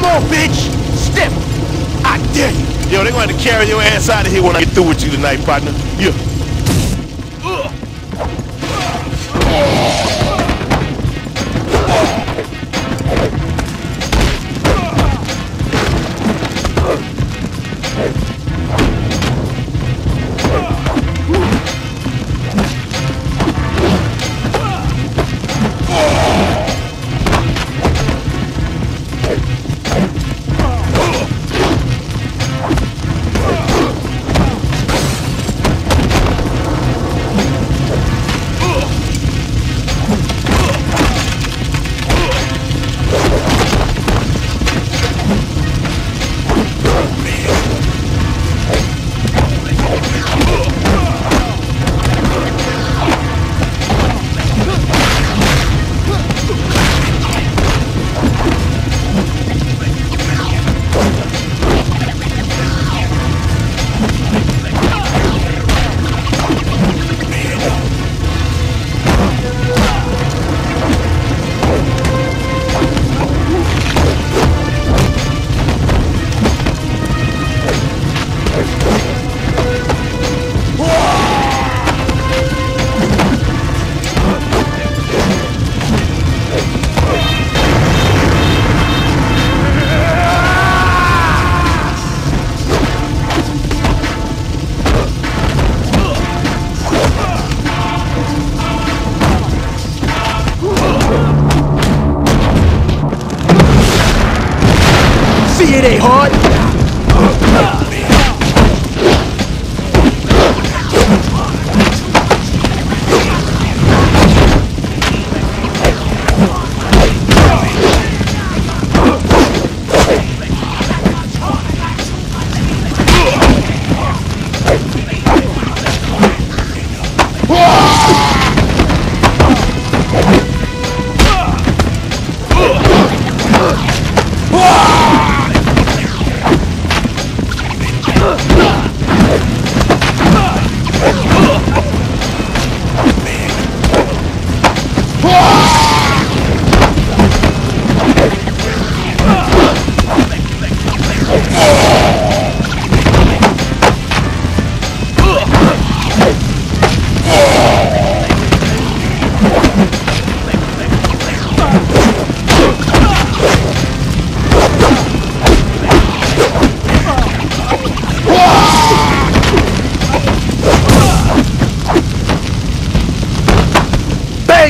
Come on, bitch! Step! I dare you! Yo, they gonna have to carry your ass out of here when I get through with you tonight, partner. Yeah. It hard!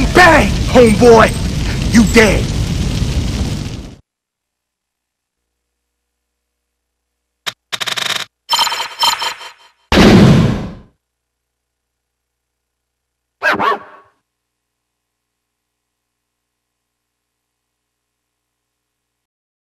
Bang, bang! Homeboy, you dead.